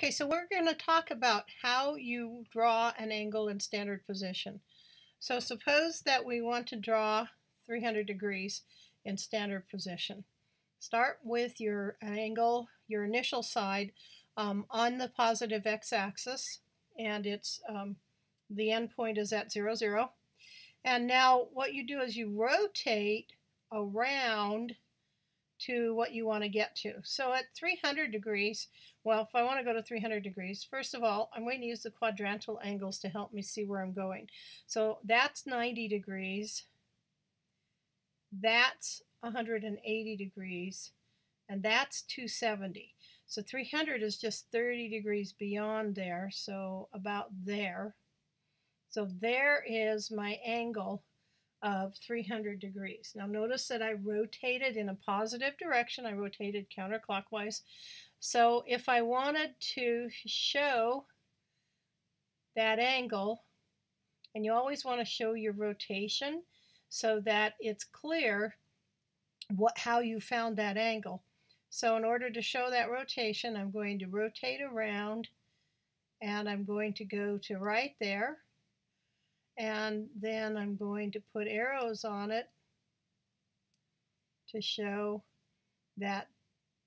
Okay, so we're going to talk about how you draw an angle in standard position. So suppose that we want to draw 300 degrees in standard position. Start with your angle, your initial side um, on the positive x-axis, and it's um, the end point is at 0, 0. And now what you do is you rotate around to what you want to get to. So at 300 degrees, well, if I want to go to 300 degrees, first of all, I'm going to use the quadrantal angles to help me see where I'm going. So that's 90 degrees, that's 180 degrees, and that's 270. So 300 is just 30 degrees beyond there, so about there. So there is my angle of 300 degrees. Now notice that I rotated in a positive direction. I rotated counterclockwise. So if I wanted to show that angle, and you always want to show your rotation so that it's clear what how you found that angle. So in order to show that rotation, I'm going to rotate around and I'm going to go to right there and then I'm going to put arrows on it to show that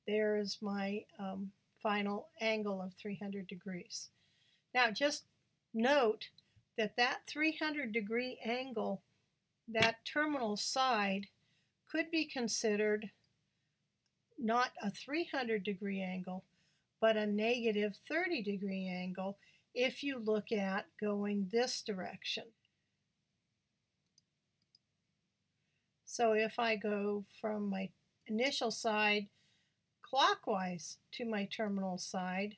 there is my um, final angle of 300 degrees. Now just note that that 300 degree angle, that terminal side, could be considered not a 300 degree angle, but a negative 30 degree angle if you look at going this direction. So if I go from my initial side clockwise to my terminal side,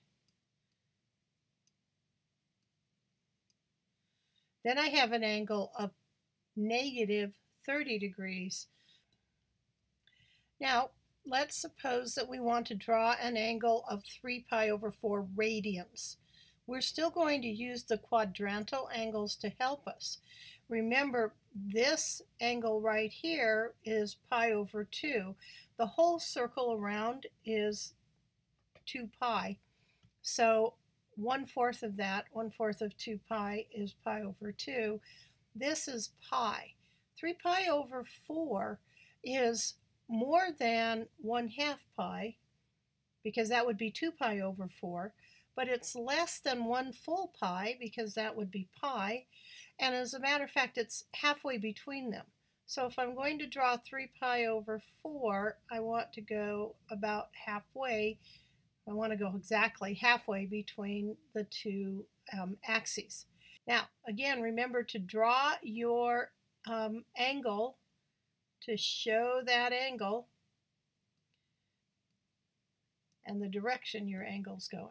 then I have an angle of negative 30 degrees. Now, let's suppose that we want to draw an angle of 3 pi over 4 radians. We're still going to use the quadrantal angles to help us. Remember, this angle right here is pi over 2. The whole circle around is 2 pi. So one fourth of that, one fourth of 2 pi is pi over 2. This is pi. 3 pi over 4 is more than 1 half pi, because that would be 2 pi over 4, but it's less than 1 full pi, because that would be pi, and as a matter of fact, it's halfway between them. So if I'm going to draw 3 pi over 4, I want to go about halfway. I want to go exactly halfway between the two um, axes. Now, again, remember to draw your um, angle to show that angle and the direction your angle is going.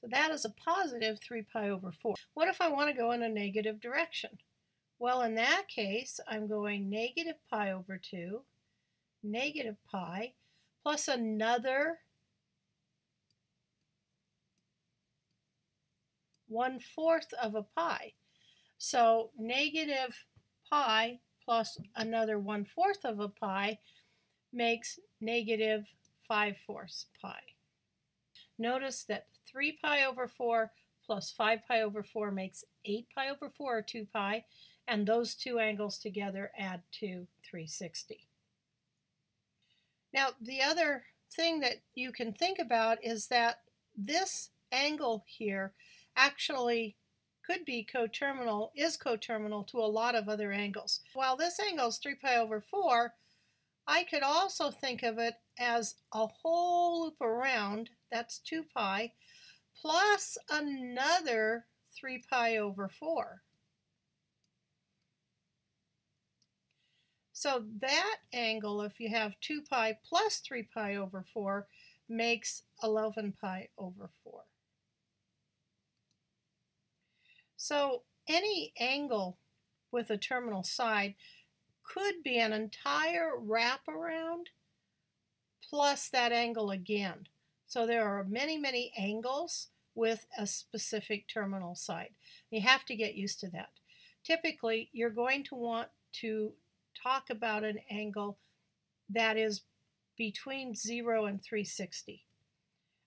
So that is a positive 3 pi over 4. What if I want to go in a negative direction? Well, in that case, I'm going negative pi over 2, negative pi, plus another 1 fourth of a pi. So negative pi plus another 1 fourth of a pi makes negative 5 fourths pi. Notice that 3 pi over 4 plus 5 pi over 4 makes 8 pi over 4 or 2 pi, and those two angles together add to 360. Now, the other thing that you can think about is that this angle here actually could be coterminal, is coterminal to a lot of other angles. While this angle is 3 pi over 4, I could also think of it as a whole loop around, that's 2 pi, plus another 3 pi over 4. So that angle, if you have 2 pi plus 3 pi over 4, makes 11 pi over 4. So any angle with a terminal side could be an entire wraparound plus that angle again. So there are many, many angles with a specific terminal side. You have to get used to that. Typically, you're going to want to talk about an angle that is between 0 and 360,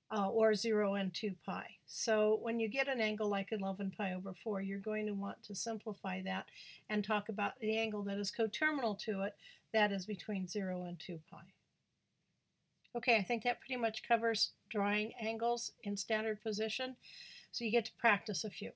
uh, or 0 and 2 pi. So when you get an angle like 11 pi over 4, you're going to want to simplify that and talk about the angle that is coterminal to it, that is between 0 and 2 pi. Okay, I think that pretty much covers drawing angles in standard position. So you get to practice a few.